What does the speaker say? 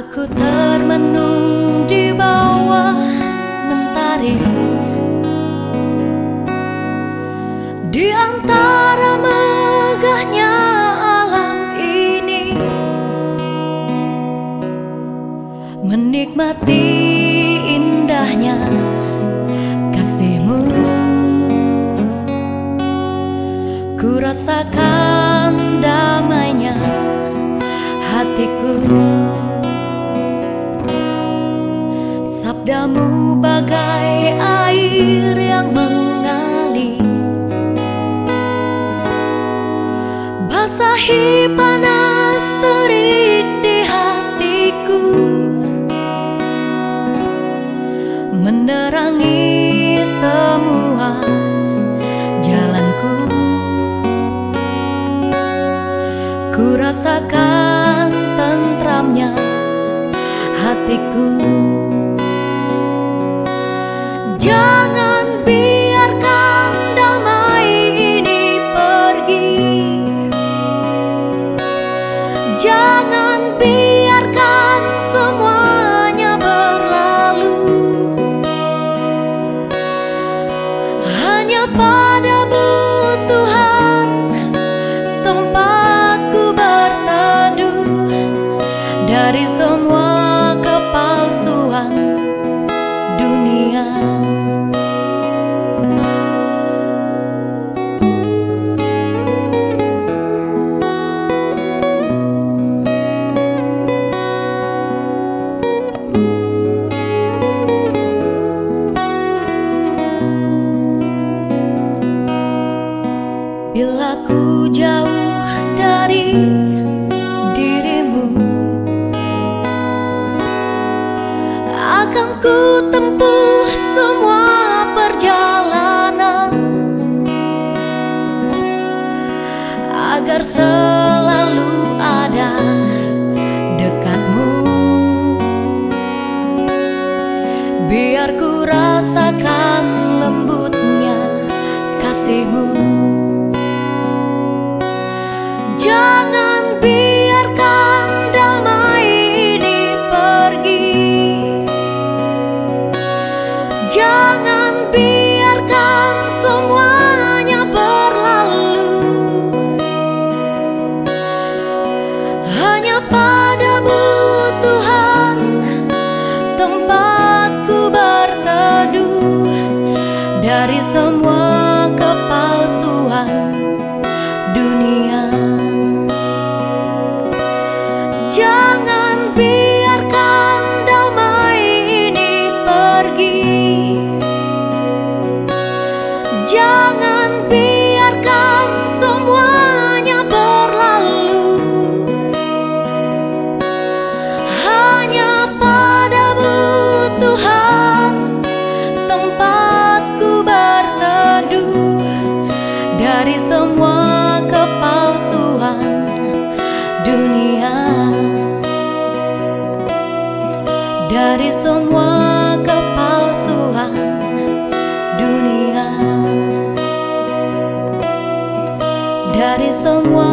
Aku termenung di bawah mentari. Di antara megahnya alam ini Menikmati indahnya kasihmu. Ku rasakan damainya hatiku rasakan tentramnya hatiku. Jangan Biar ku rasakan lembutnya kasihmu. Jangan biarkan damai ini pergi. Jangan biarkan semuanya berlalu. Hanya padamu semua kepalsuan dunia. Jangan biarkan damai ini pergi. Jangan Dari semua kepalsuan dunia Dari semua kepalsuan dunia. dari semua